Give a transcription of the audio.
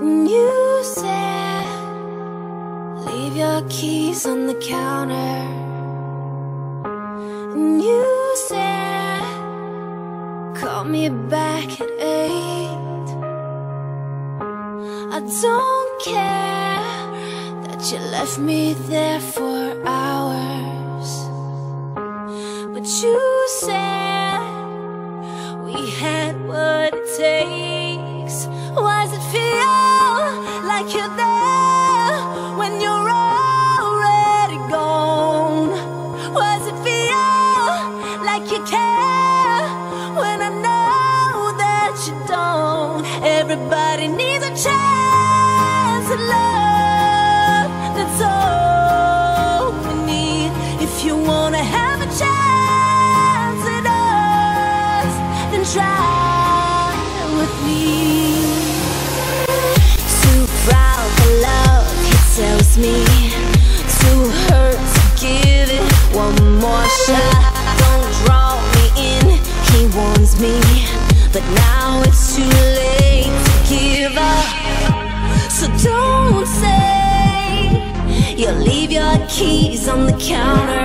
And you said, leave your keys on the counter. And you said, call me back at eight. I don't care that you left me there for hours. But you said we had what Everybody needs a chance at love. That's all we need. If you wanna have a chance at us, then try with me. Too proud for love, he tells me. Too hurt to give it one more shot. Don't draw me in, he warns me. But now it's too late say you'll leave your keys on the counter.